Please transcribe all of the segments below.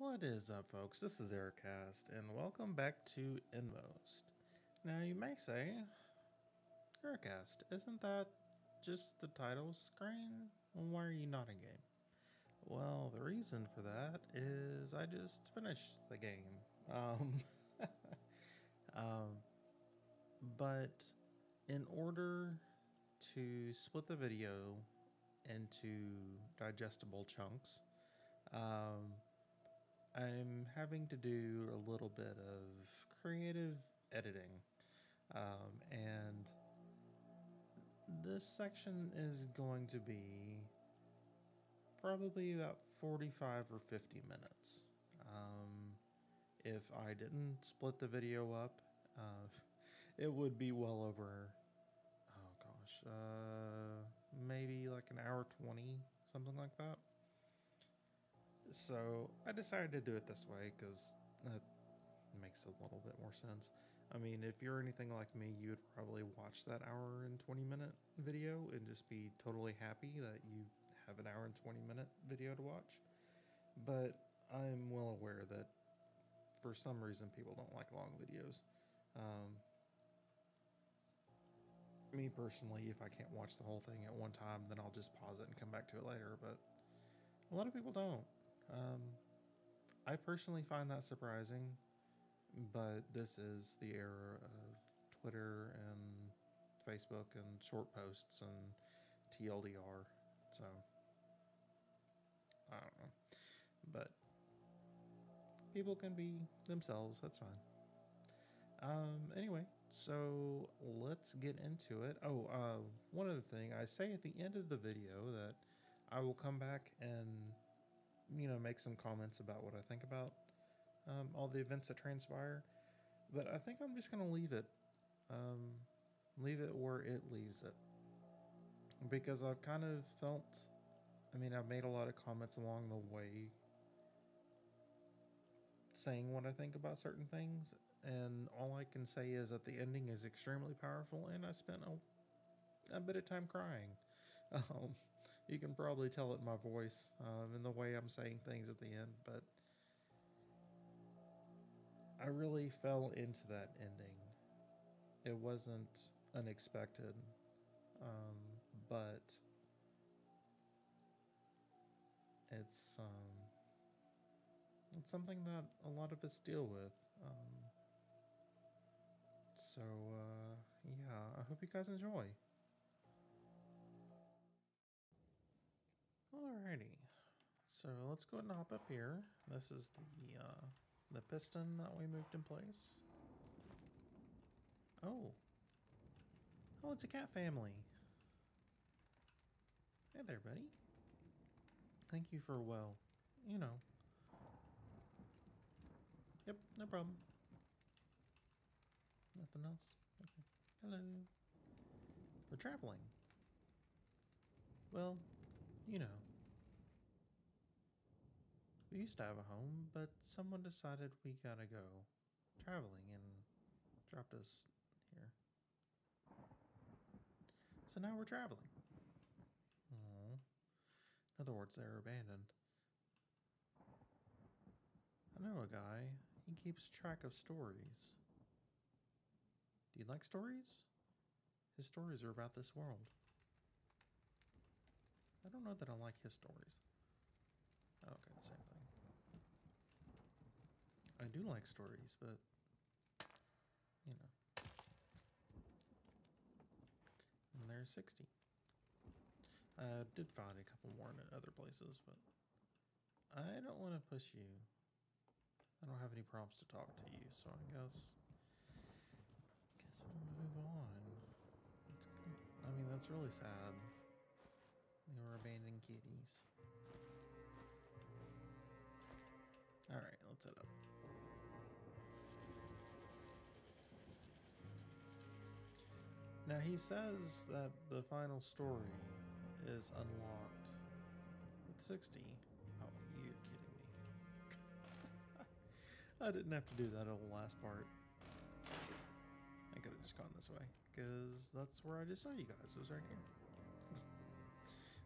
What is up, folks? This is Arikast, and welcome back to Inmost. Now, you may say, Arikast, isn't that just the title screen? Why are you not in game? Well, the reason for that is I just finished the game. Um, um, but in order to split the video into digestible chunks, um, I'm having to do a little bit of creative editing. Um, and this section is going to be probably about 45 or 50 minutes. Um, if I didn't split the video up, uh, it would be well over, oh gosh, uh, maybe like an hour 20, something like that. So I decided to do it this way because it makes a little bit more sense. I mean, if you're anything like me, you would probably watch that hour and 20 minute video and just be totally happy that you have an hour and 20 minute video to watch. But I'm well aware that for some reason people don't like long videos. Um, me personally, if I can't watch the whole thing at one time, then I'll just pause it and come back to it later. But a lot of people don't. Um, I personally find that surprising, but this is the era of Twitter and Facebook and short posts and TLDR. So, I don't know. But people can be themselves, that's fine. Um, anyway, so let's get into it. Oh, uh, one other thing I say at the end of the video that I will come back and you know, make some comments about what I think about um, all the events that transpire. But I think I'm just going to leave it, um, leave it where it leaves it. Because I've kind of felt, I mean, I've made a lot of comments along the way saying what I think about certain things. And all I can say is that the ending is extremely powerful, and I spent a, a bit of time crying. Um, you can probably tell it in my voice um, and the way I'm saying things at the end, but I really fell into that ending. It wasn't unexpected, um, but it's um, it's something that a lot of us deal with. Um, so uh, yeah, I hope you guys enjoy. Alrighty, so let's go ahead and hop up here. This is the uh, the piston that we moved in place. Oh, oh, it's a cat family. Hey there, buddy. Thank you for well, you know. Yep, no problem. Nothing else. Okay. Hello. We're traveling. Well, you know. We used to have a home, but someone decided we gotta go traveling and dropped us here. So now we're traveling. Aww. In other words, they're abandoned. I know a guy. He keeps track of stories. Do you like stories? His stories are about this world. I don't know that I like his stories. Oh, okay, same thing. I do like stories, but you know. And there's 60. I did find a couple more in other places, but I don't want to push you. I don't have any prompts to talk to you, so I guess guess we'll move on. I mean, that's really sad. They were abandoned kitties. Alright, let's head up. Now he says that the final story is unlocked at 60. Oh, you're kidding me. I didn't have to do that on the last part. I could have just gone this way, because that's where I just saw you guys. It was right here.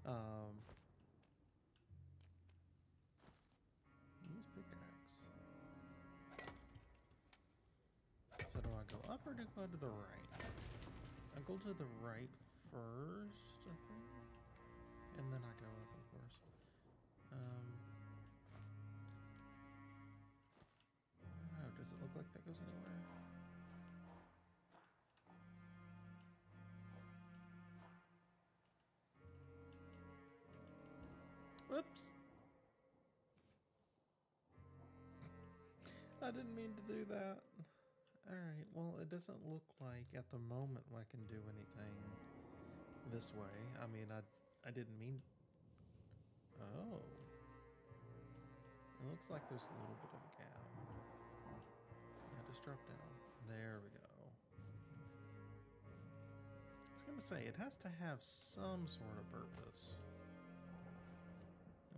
um, use pickaxe. So do I go up or do I go to the right? I go to the right first, I think. And then I go up, of course. Um. Does it look like that goes anywhere? Whoops. I didn't mean to do that. Alright, well, it doesn't look like at the moment I can do anything this way. I mean, I, I didn't mean. Oh. It looks like there's a little bit of a gap. Yeah, just drop down. There we go. I was gonna say, it has to have some sort of purpose.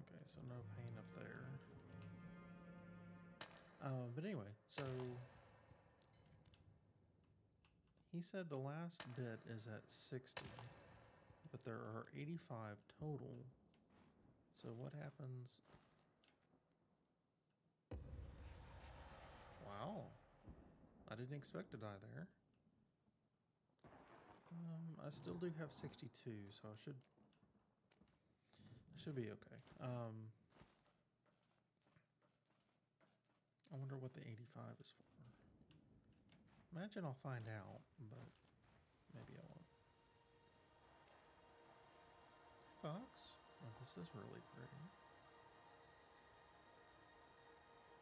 Okay, so no pain up there. Uh, but anyway, so he said the last bit is at 60, but there are 85 total. So what happens? Wow. I didn't expect to die there. Um, I still do have 62, so I should should be okay. Um, I wonder what the 85 is for. Imagine I'll find out, but maybe I won't. Fox? Oh, this is really pretty.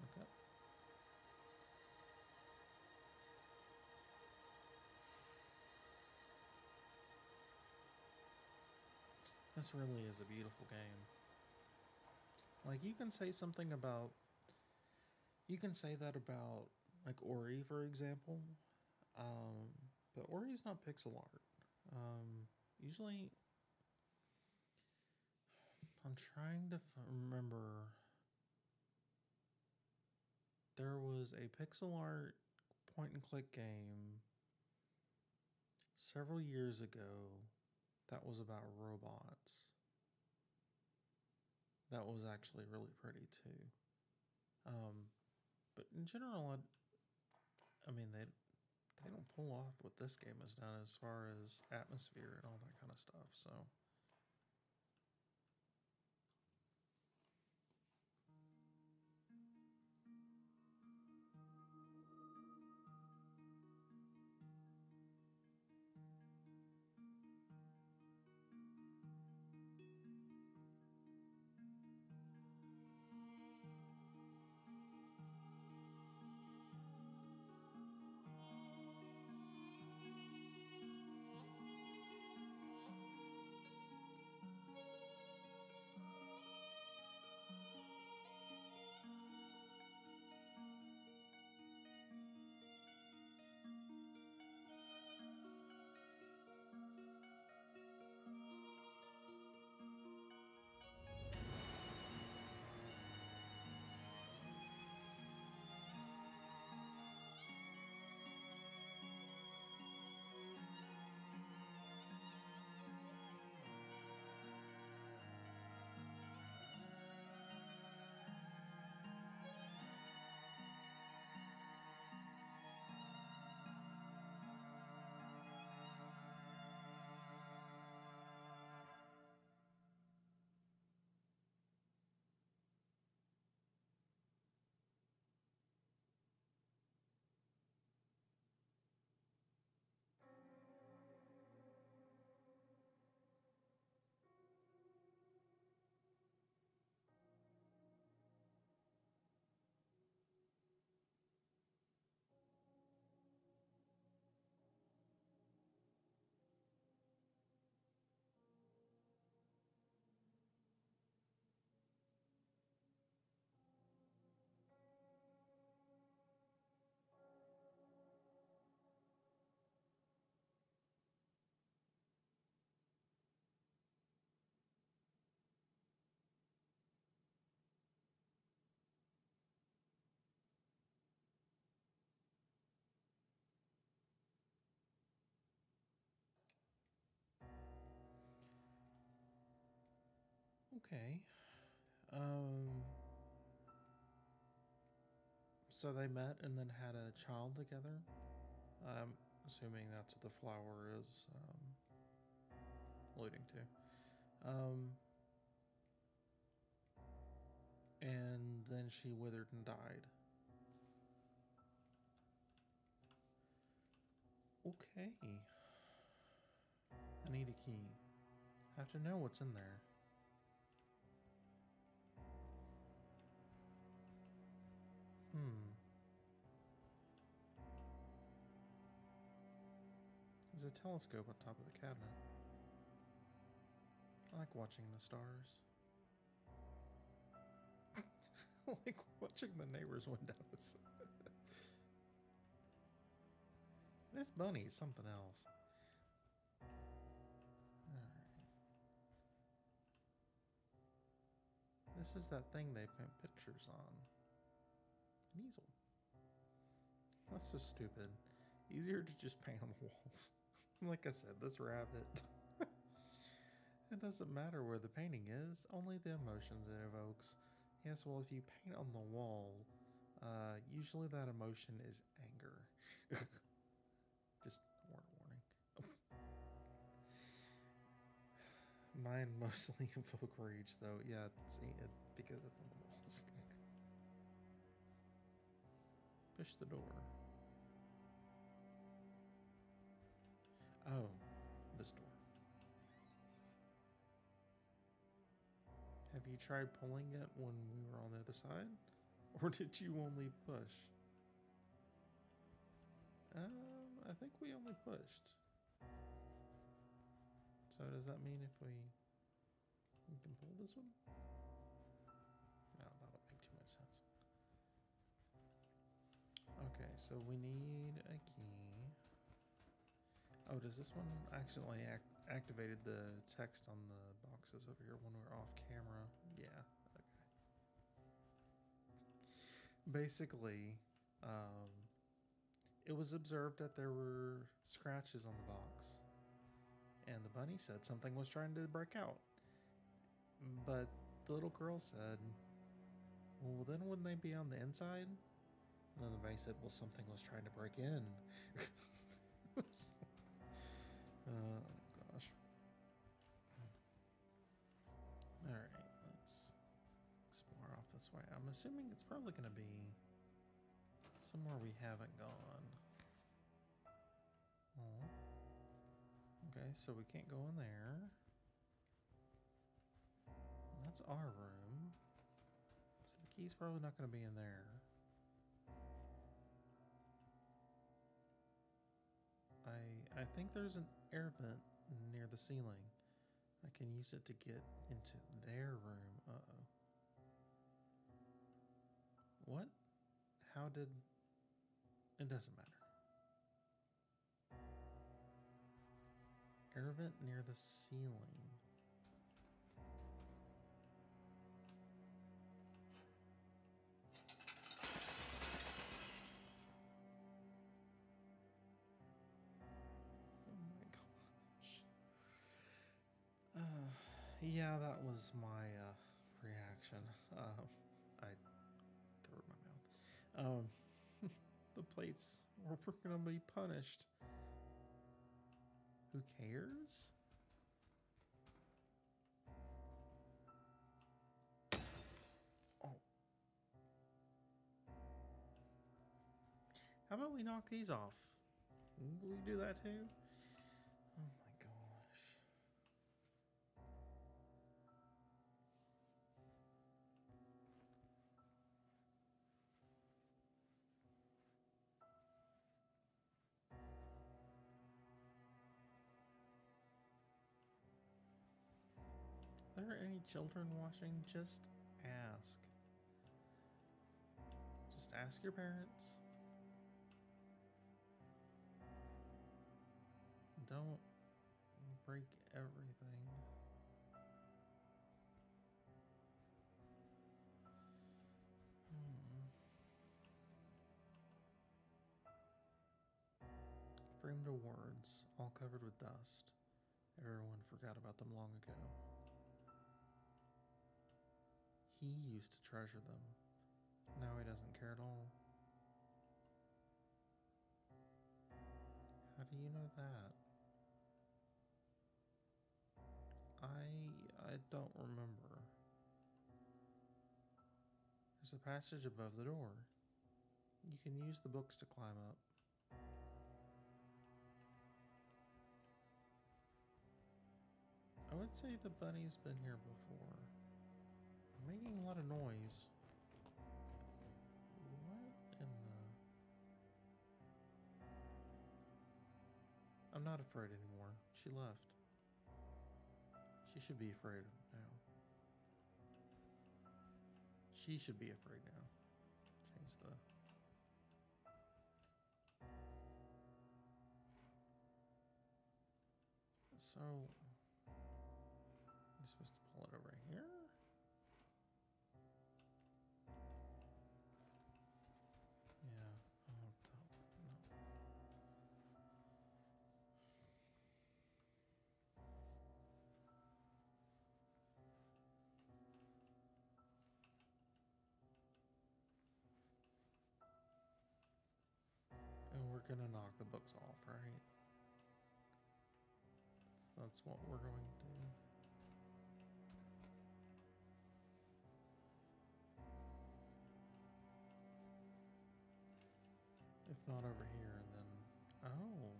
Okay. This really is a beautiful game. Like, you can say something about. You can say that about, like, Ori, for example. Um, but Ori's not pixel art. Um, usually. I'm trying to f- remember. There was a pixel art point and click game several years ago that was about robots. That was actually really pretty too. Um, but in general, I, I mean they they don't pull off what this game has done as far as atmosphere and all that kind of stuff. So. Okay. Um. So they met and then had a child together. I'm assuming that's what the flower is um, alluding to. Um, and then she withered and died. Okay. I need a key. I have to know what's in there. Hmm. There's a telescope on top of the cabinet. I like watching the stars. I like watching the neighbors' windows. this bunny is something else. This is that thing they print pictures on. Easel. That's so stupid. Easier to just paint on the walls. like I said, this rabbit. it doesn't matter where the painting is, only the emotions it evokes. Yes, well, if you paint on the wall, uh, usually that emotion is anger. Just word warning. Mine mostly evoke rage, though. Yeah, see, it, because it's on the walls. Push the door. Oh, this door. Have you tried pulling it when we were on the other side? Or did you only push? Um, I think we only pushed. So does that mean if we we can pull this one? Okay, so we need a key. Oh, does this one accidentally act activated the text on the boxes over here when we're off camera? Yeah, okay. Basically, um, it was observed that there were scratches on the box, and the bunny said something was trying to break out. But the little girl said, Well, then wouldn't they be on the inside? And then the bunny said, Well, something was trying to break in. Oh gosh. Alright, let's explore off this way. I'm assuming it's probably going to be somewhere we haven't gone. Oh. Okay, so we can't go in there. That's our room. So the key's probably not going to be in there. I think there's an air vent near the ceiling. I can use it to get into their room. Uh oh. What? How did. It doesn't matter. Air vent near the ceiling. Yeah, that was my uh, reaction. Uh, I covered my mouth. Um, the plates were going to be punished. Who cares? Oh. How about we knock these off? Will we do that too? There any children watching? Just ask. Just ask your parents. Don't break everything. Hmm. Framed awards, all covered with dust. Everyone forgot about them long ago. He used to treasure them. Now he doesn't care at all. How do you know that? I I don't remember. There's a passage above the door. You can use the books to climb up. I would say the bunny's been here before. Making a lot of noise. What in the... I'm not afraid anymore. She left. She should be afraid now. She should be afraid now. Change the... So, you're supposed to gonna knock the books off, right? That's, that's what we're going to do. If not over here, then. Oh.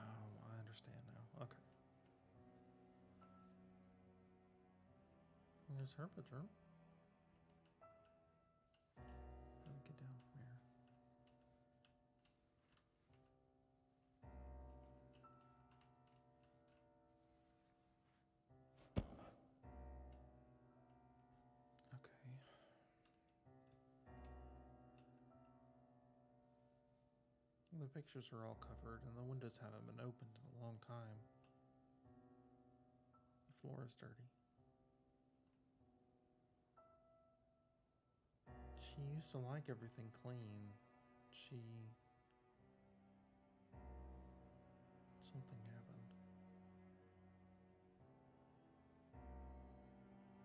Oh, I understand now. Okay. There's her bedroom. Pictures are all covered, and the windows haven't been opened in a long time. The floor is dirty. She used to like everything clean. She. Something happened.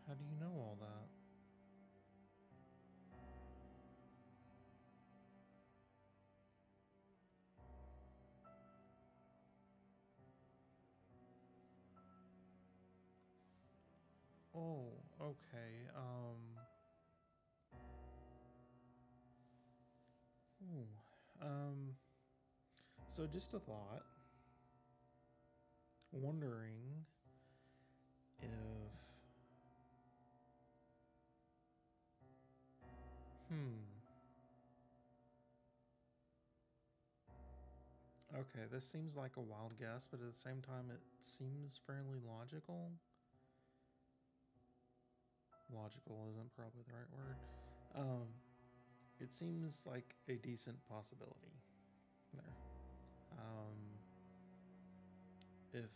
How do you know all that? Okay. Um. Ooh. Um. So just a thought. Wondering if. Hmm. Okay, this seems like a wild guess, but at the same time, it seems fairly logical. Logical isn't probably the right word. Um, it seems like a decent possibility there. Um, if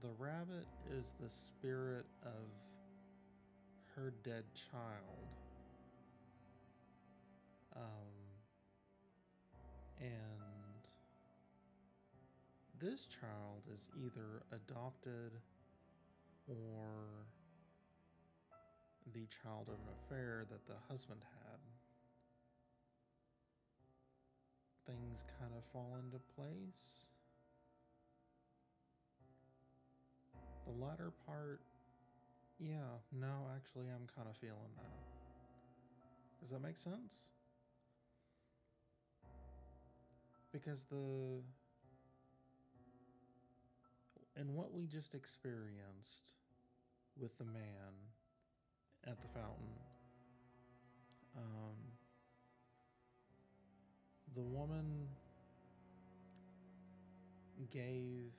the rabbit is the spirit of her dead child, um, and this child is either adopted or the child of an affair that the husband had. Things kind of fall into place. The latter part, yeah, no, actually, I'm kind of feeling that. Does that make sense? Because the. And what we just experienced with the man at the fountain, um, the woman gave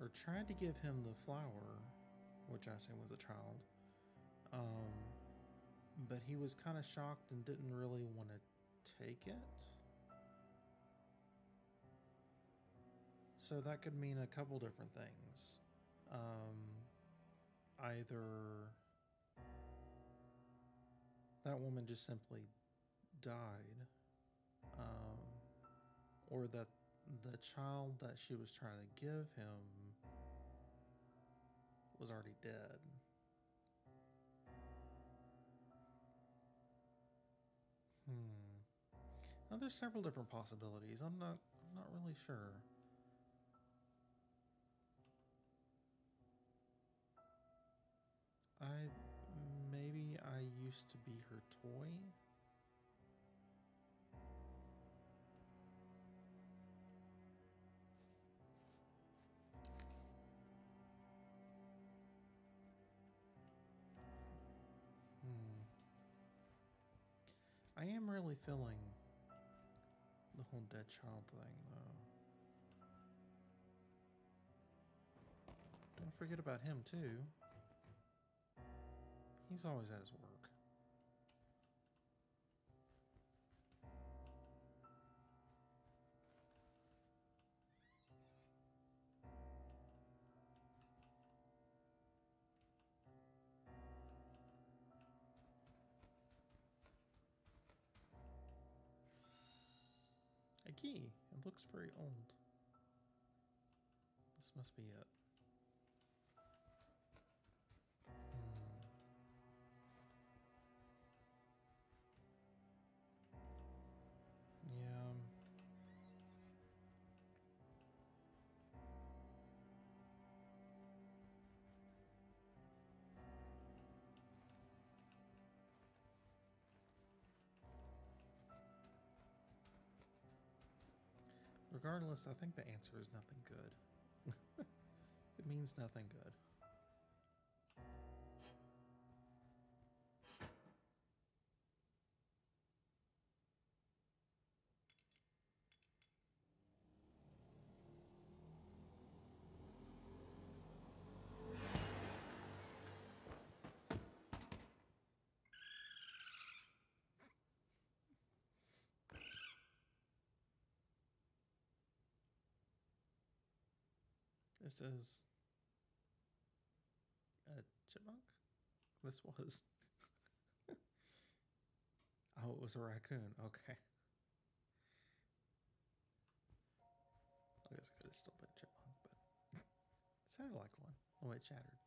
or tried to give him the flower, which I assume was a child. Um, but he was kind of shocked and didn't really want to take it. So that could mean a couple different things. Um, either that woman just simply died, um, or that the child that she was trying to give him was already dead. Hmm. Now, there's several different possibilities. I'm not. I'm not really sure. I I used to be her toy. Hmm. I am really feeling the whole dead child thing, though. Don't forget about him, too. He's always at his work. Key. It looks very old. This must be it. Regardless, I think the answer is nothing good. it means nothing good. This is a chipmunk? This was. oh, it was a raccoon. Okay. I guess it could have still been chipmunk, but it sounded like one. Way it chattered.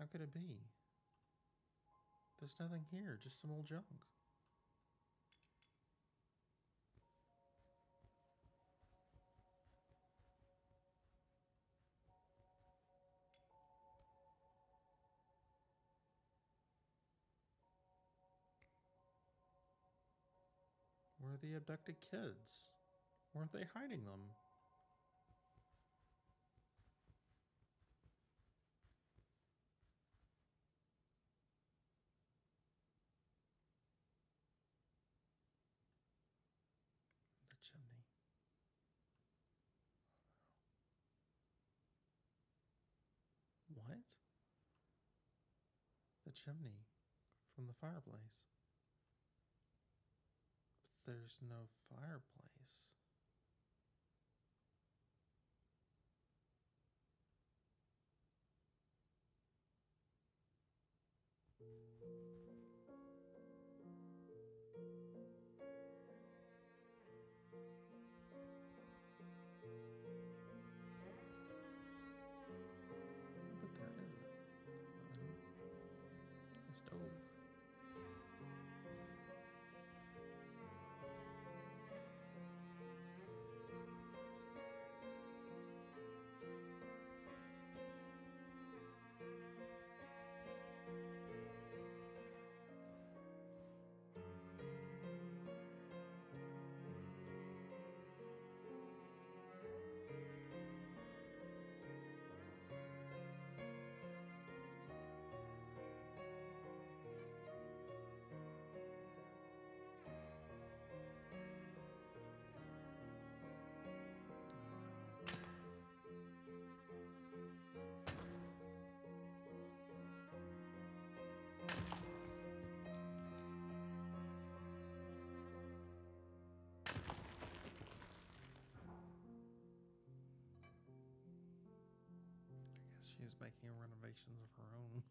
How could it be? There's nothing here, just some old junk. Are the abducted kids? Where are they hiding them? The chimney. What? The chimney from the fireplace. There's no fireplace. But there isn't. A stove. She's making renovations of her own.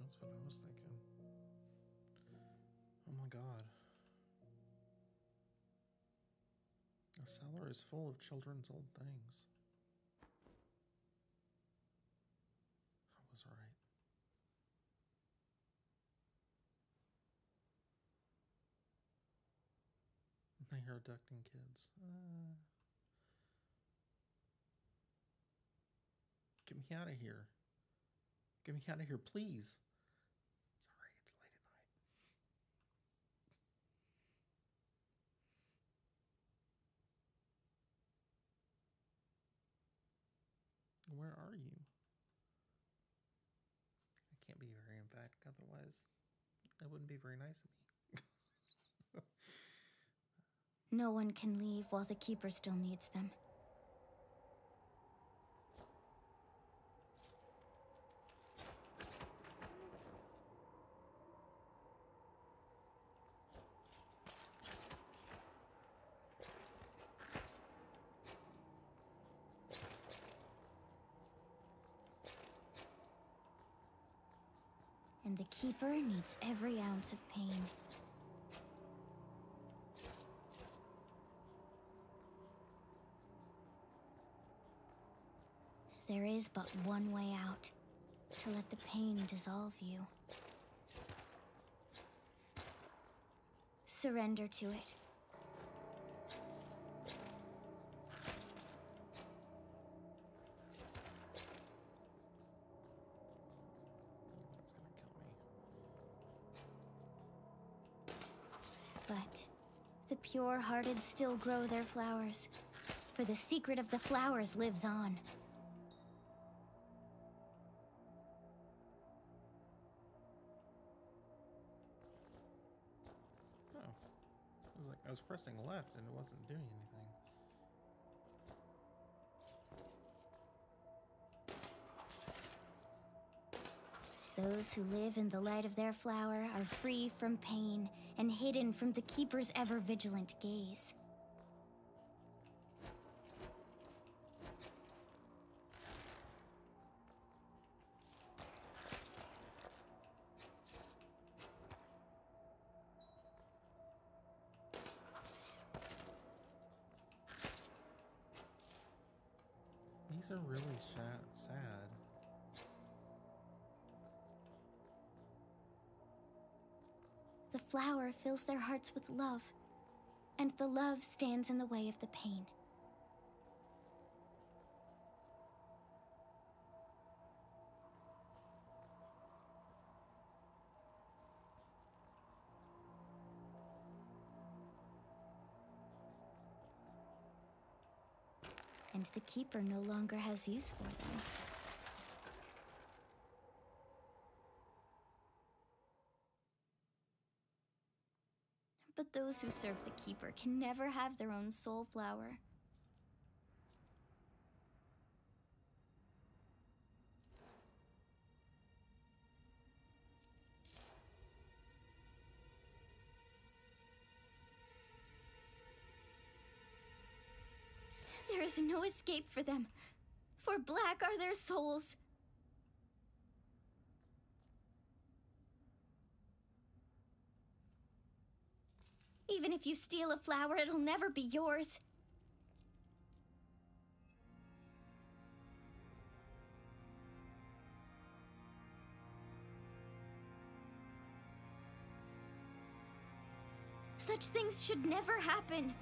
That's what I was thinking. Oh my god. The cellar is full of children's old things. I was right. They are abducting kids. Uh, get me out of here. Get me out of here, please. Sorry, it's late at night. Where are you? I can't be very emphatic, otherwise, that wouldn't be very nice of me. No one can leave while the Keeper still needs them. Needs every ounce of pain. There is but one way out to let the pain dissolve you. Surrender to it. The pure hearted still grow their flowers, for the secret of the flowers lives on. Oh. It was like I was pressing left and it wasn't doing anything. Those who live in the light of their flower are free from pain and hidden from the Keeper's ever vigilant gaze. Flower fills their hearts with love, and the love stands in the way of the pain. And the Keeper no longer has use for them. But those who serve the Keeper can never have their own soul flower. There is no escape for them, for black are their souls. Even if you steal a flower, it'll never be yours. Such things should never happen.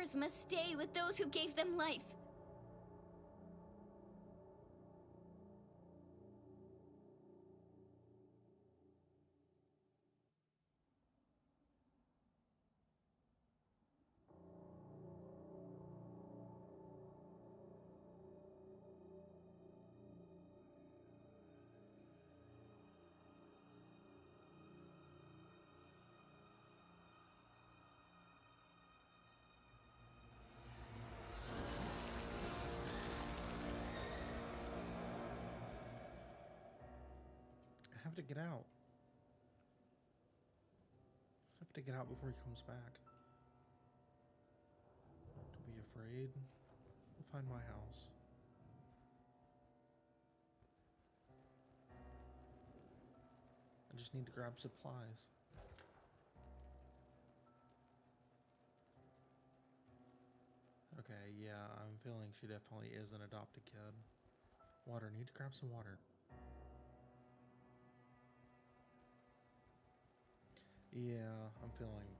Flowers must stay with those who gave them life. Have to get out. I have to get out before he comes back. Don't be afraid. We'll find my house. I just need to grab supplies. Okay, yeah, I'm feeling she definitely is an adopted kid. Water, need to grab some water. Yeah, I'm feeling,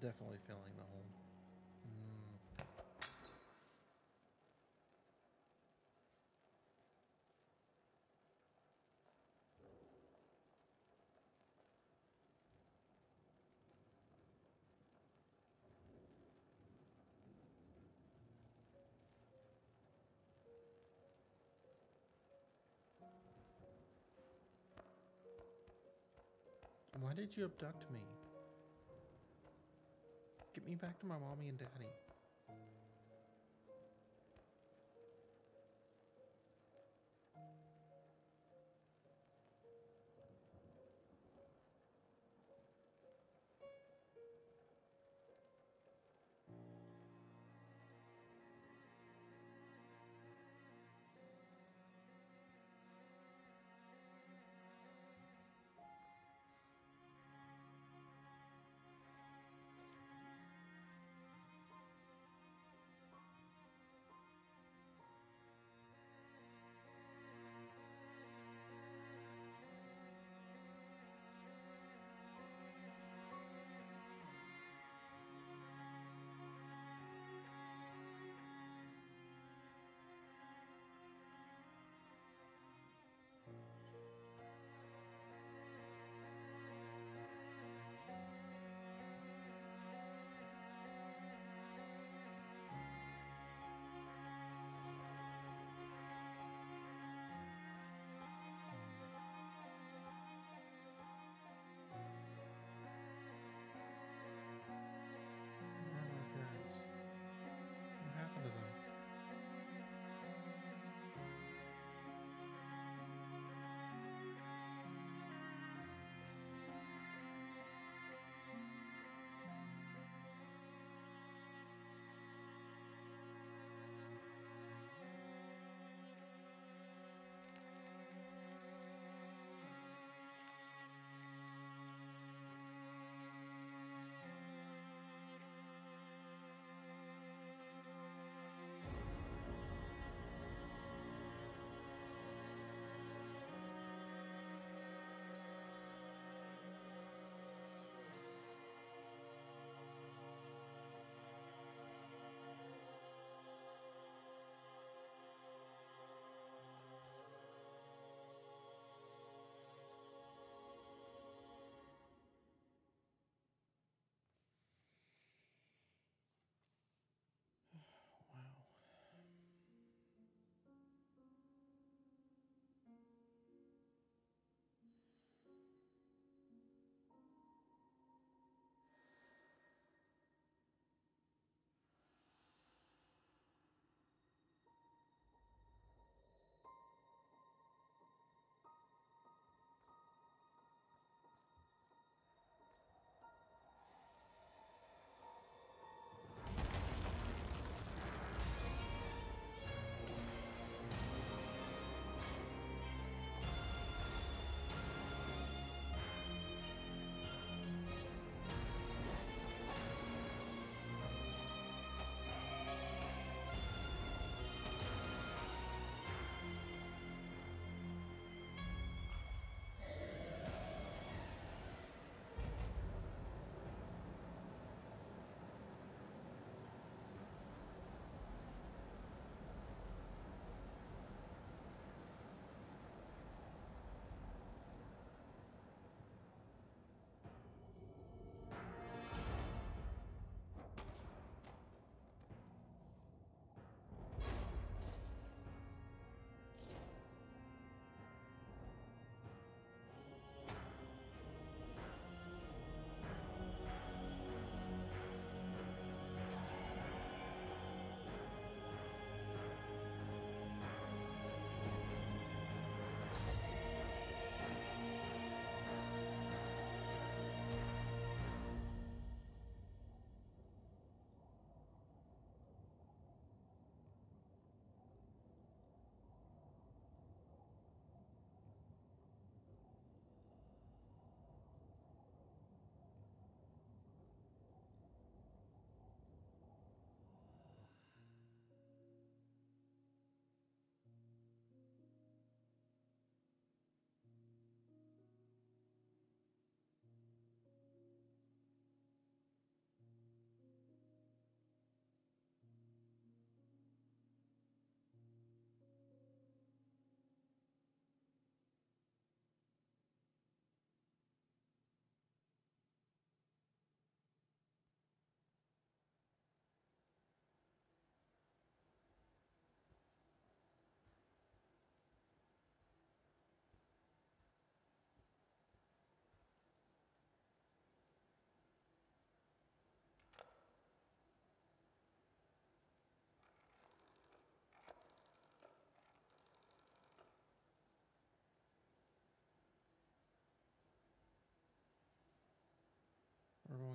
definitely feeling the whole. Why did you abduct me? Get me back to my mommy and daddy.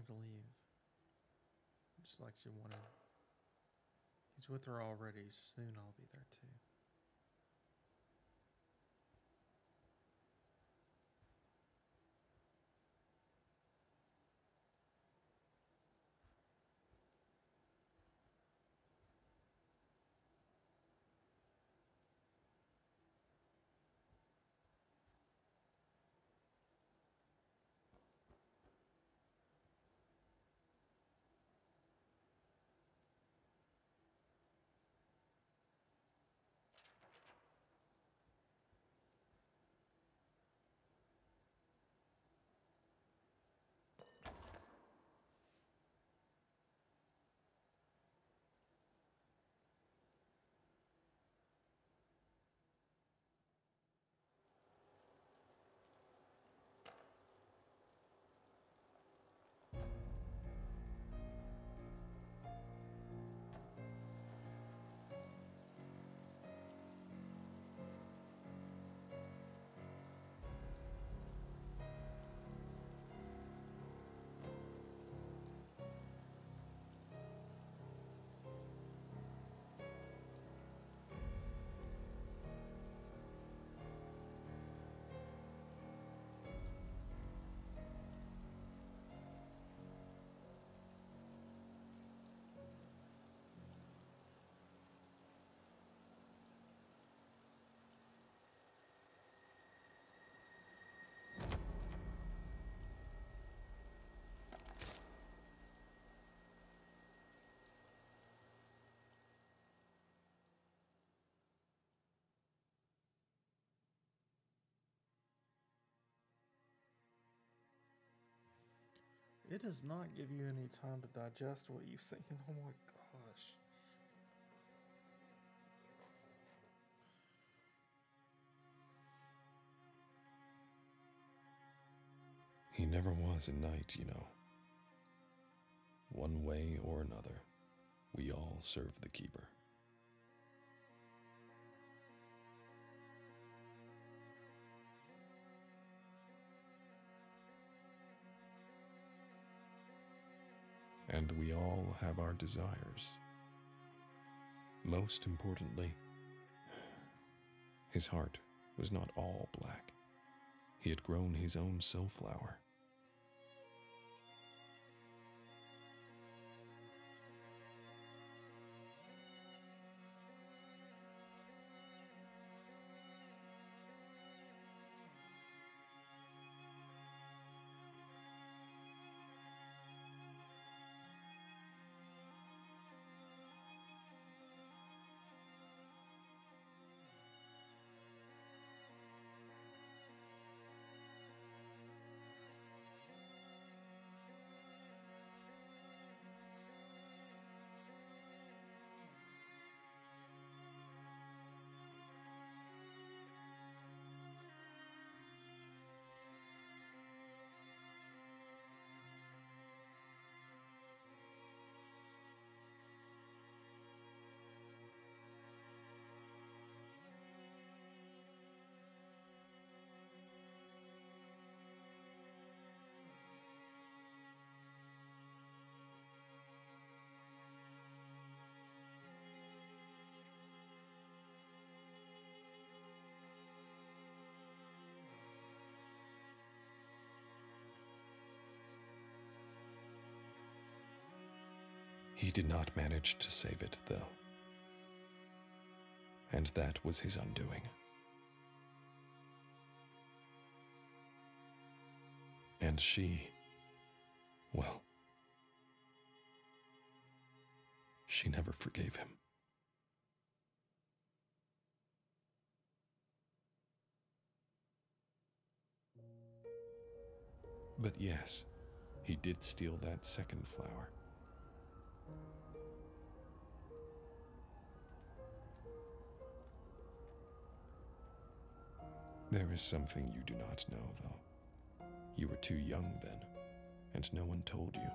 Wanted to leave. Just like she wanted. He's with her already. Soon I'll be there too. It does not give you any time to digest what you've seen. Oh my gosh. He never was a knight, you know. One way or another, we all serve the Keeper. And we all have our desires. Most importantly, his heart was not all black. He had grown his own soulflower. He did not manage to save it, though. And that was his undoing. And she, well, she never forgave him. But yes, he did steal that second flower. There is something you do not know, though. You were too young then, and no one told you.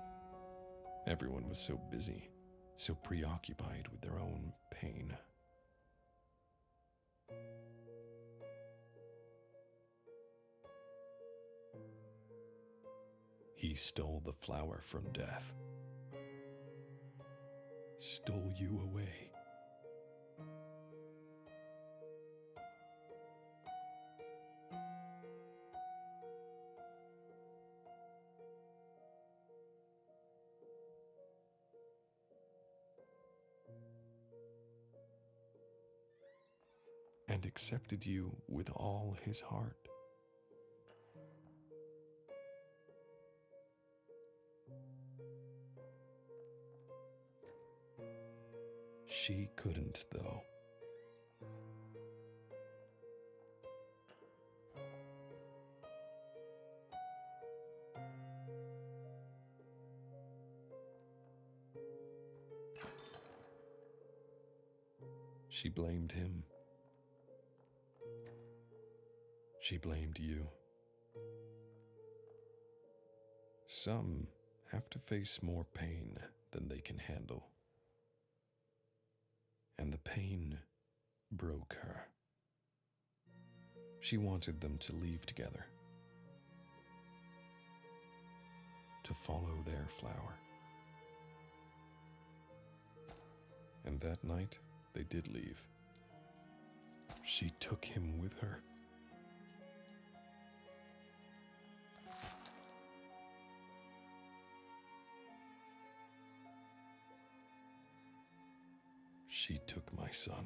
Everyone was so busy, so preoccupied with their own pain. He stole the flower from death, stole you away. Accepted you with all his heart. She couldn't, though. She blamed him. She blamed you. Some have to face more pain than they can handle. And the pain broke her. She wanted them to leave together, to follow their flower. And that night, they did leave. She took him with her. She took my son.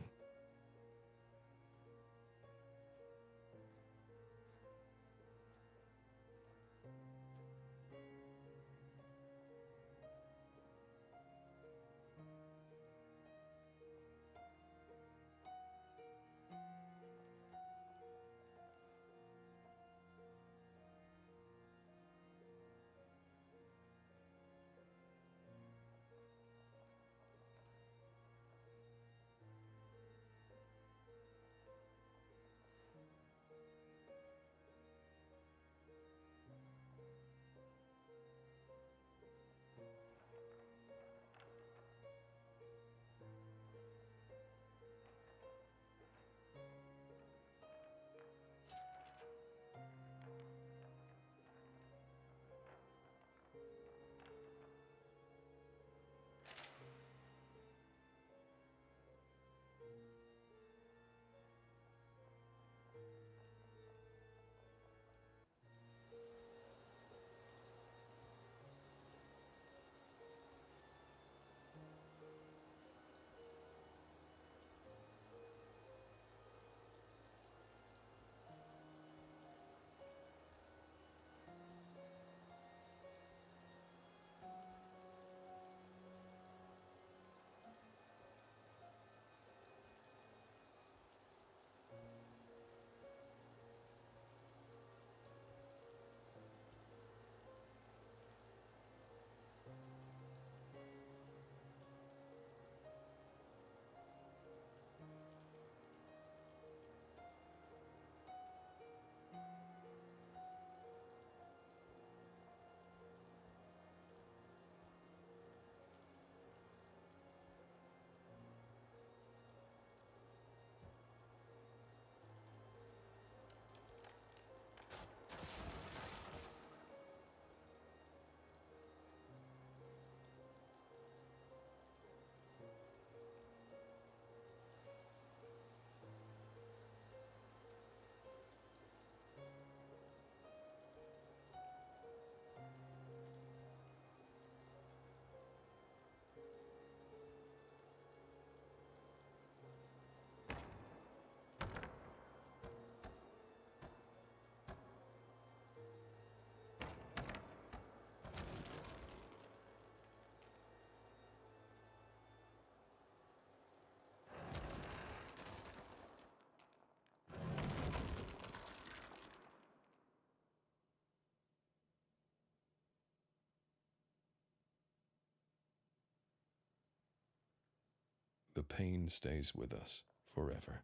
The pain stays with us forever.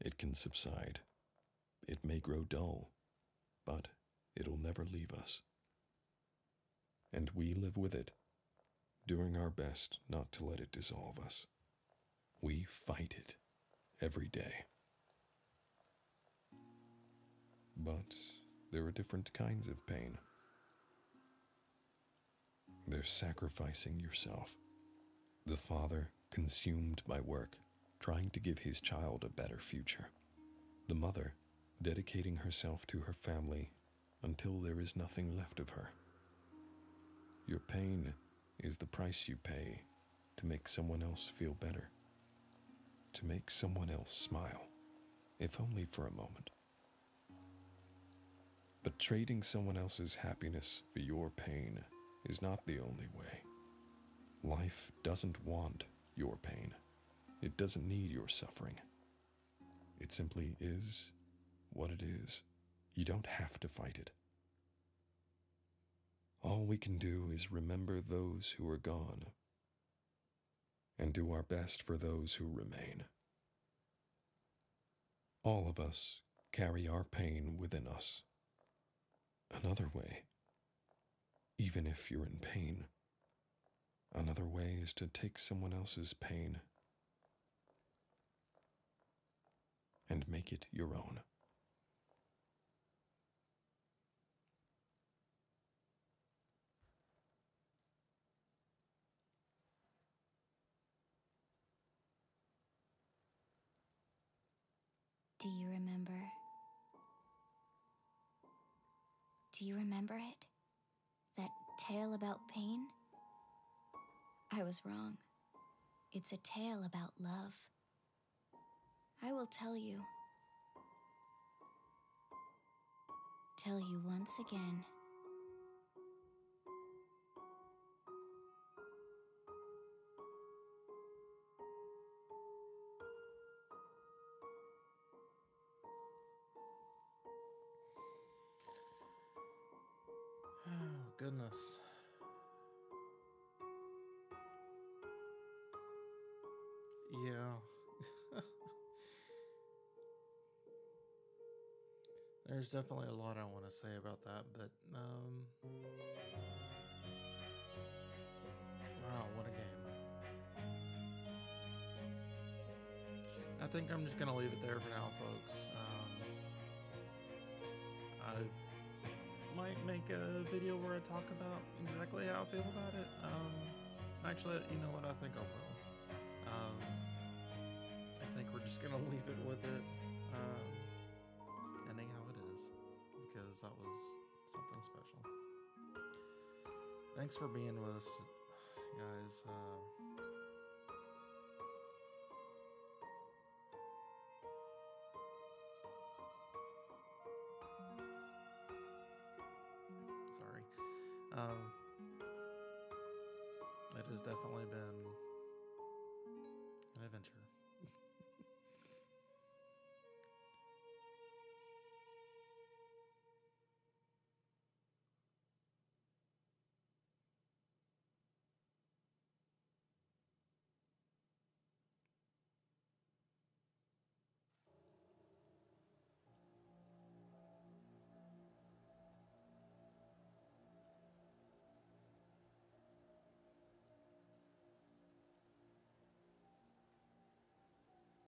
It can subside. It may grow dull, but it'll never leave us. And we live with it, doing our best not to let it dissolve us. We fight it every day. But there are different kinds of pain. There's sacrificing yourself. The father consumed by work, trying to give his child a better future. The mother dedicating herself to her family until there is nothing left of her. Your pain is the price you pay to make someone else feel better, to make someone else smile, if only for a moment. But trading someone else's happiness for your pain is not the only way. Life doesn't want your pain. It doesn't need your suffering. It simply is what it is. You don't have to fight it. All we can do is remember those who are gone and do our best for those who remain. All of us carry our pain within us. Another way, even if you're in pain, another way is to take someone else's pain and make it your own. Do you remember? Do you remember it? That tale about pain? I was wrong. It's a tale about love. I will tell you. Tell you once again. Yeah. There's definitely a lot I want to say about that, but um Wow, what a game. I think I'm just gonna leave it there for now, folks. Um, I might make a video where I talk about exactly how I feel about it. Um, actually, you know what? I think I will. Just gonna leave it with it, um, ending how it is, because that was something special. Thanks for being with us, guys. Uh,